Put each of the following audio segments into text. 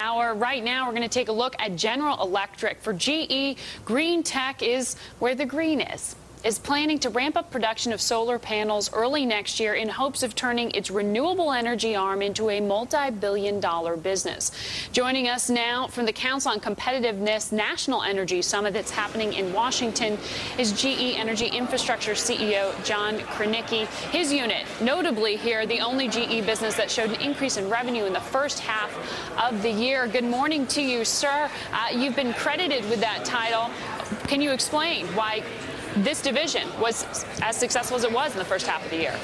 Hour. Right now, we're going to take a look at General Electric. For GE, green tech is where the green is is planning to ramp up production of solar panels early next year in hopes of turning its renewable energy arm into a multi-billion dollar business. Joining us now from the Council on Competitiveness National Energy Summit that's happening in Washington is GE Energy Infrastructure CEO John Krenicki. His unit, notably here, the only GE business that showed an increase in revenue in the first half of the year. Good morning to you, sir. Uh, you've been credited with that title. Can you explain why this division was as successful as it was in the first half of the year?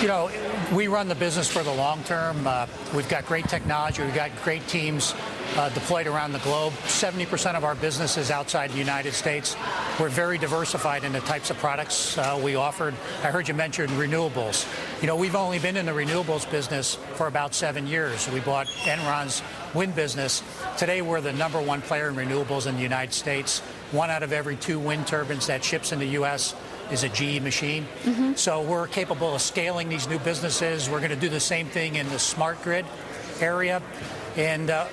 You know, we run the business for the long term. Uh, we've got great technology. We've got great teams uh, deployed around the globe. 70% of our business is outside the United States. We're very diversified in the types of products uh, we offered. I heard you mention renewables. You know, we've only been in the renewables business for about seven years. We bought Enron's wind business. Today, we're the number one player in renewables in the United States. One out of every two wind turbines that ships in the U.S. is a GE machine. Mm-hmm. So we're capable of scaling these new businesses. We're going to do the same thing in the smart grid area. And uh,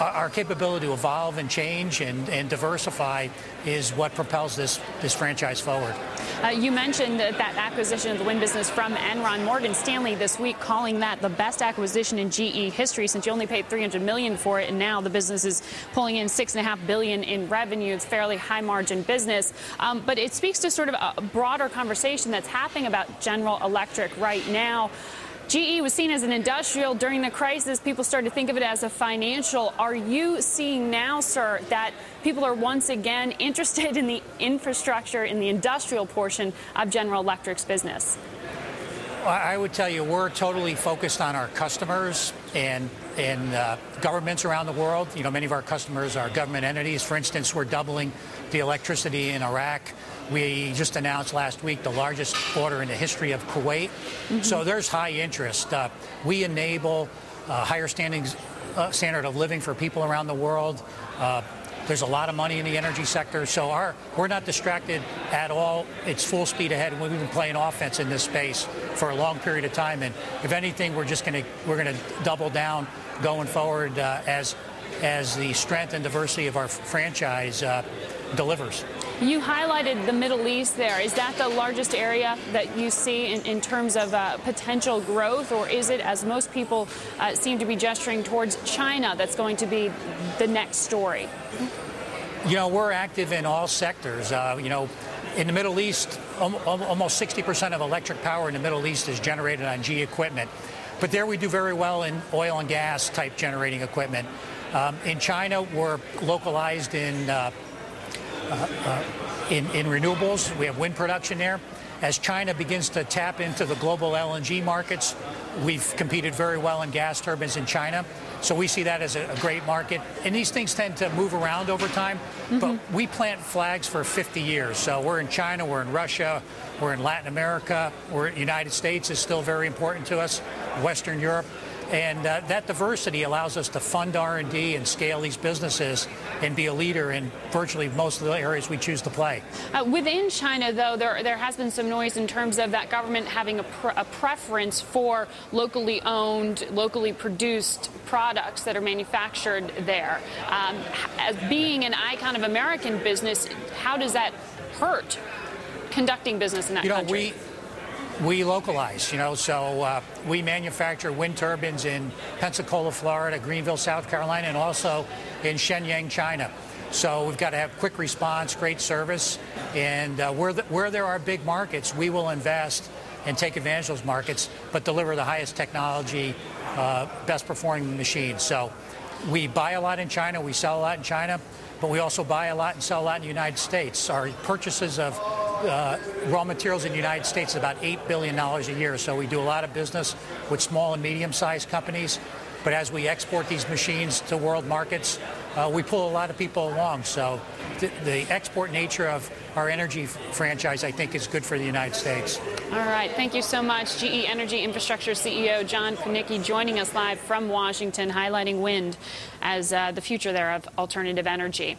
our capability to evolve and change and, and diversify is what propels this, this franchise forward. Uh, you mentioned that, that acquisition of the wind business from Enron. Morgan Stanley this week calling that the best acquisition in GE history since you only paid 300 million for it, and now the business is pulling in six and a half billion in revenue. It's fairly high margin business, um, but it speaks to sort of a broader conversation that's happening about General Electric right now. GE was seen as an industrial during the crisis. People started to think of it as a financial. Are you seeing now, sir, that people are once again interested in the infrastructure, in the industrial portion of General Electric's business? I would tell you we're totally focused on our customers and and uh, governments around the world. You know, many of our customers are government entities. For instance, we're doubling the electricity in Iraq. We just announced last week the largest order in the history of Kuwait. Mm-hmm. So there's high interest. Uh, we enable uh, higher standings, uh, standard of living for people around the world. There's a lot of money in the energy sector, so our we're not distracted at all. It's full speed ahead. And we've been playing offense in this space for a long period of time, and if anything, we're just going to we're going to double down going forward uh, as as the strength and diversity of our franchise uh, delivers. You highlighted the Middle East there. Is that the largest area that you see in, in terms of uh, potential growth, or is it, as most people uh, seem to be gesturing towards China, that's going to be the next story? You know, we're active in all sectors. Uh, you know, in the Middle East, almost 60% of electric power in the Middle East is generated on GE equipment. But there we do very well in oil and gas type generating equipment. Um, in China, we're localized in uh, in, in renewables. We have wind production there. As China begins to tap into the global LNG markets, we've competed very well in gas turbines in China. So we see that as a, a great market. And these things tend to move around over time, mm-hmm. but we plant flags for 50 years. So we're in China, we're in Russia, we're in Latin America, we're United States is still very important to us, Western Europe. And uh, that diversity allows us to fund R&D and scale these businesses and be a leader in virtually most of the areas we choose to play. Uh, within China, though, there, there has been some noise in terms of that government having a, pr- a preference for locally owned, locally produced products that are manufactured there. Um, as being an icon of American business, how does that hurt conducting business in that you know, country? We, we localize, you know, so uh, we manufacture wind turbines in Pensacola, Florida, Greenville, South Carolina, and also in Shenyang, China. So we've got to have quick response, great service, and uh, where, the, where there are big markets, we will invest and take advantage of those markets, but deliver the highest technology, uh, best performing machines. So we buy a lot in China, we sell a lot in China, but we also buy a lot and sell a lot in the United States. Our purchases of uh, raw materials in the United States is about $8 billion a year. So we do a lot of business with small and medium sized companies. But as we export these machines to world markets, uh, we pull a lot of people along. So th- the export nature of our energy franchise, I think, is good for the United States. All right. Thank you so much. GE Energy Infrastructure CEO John Krenicki joining us live from Washington, highlighting wind as uh, the future there of alternative energy.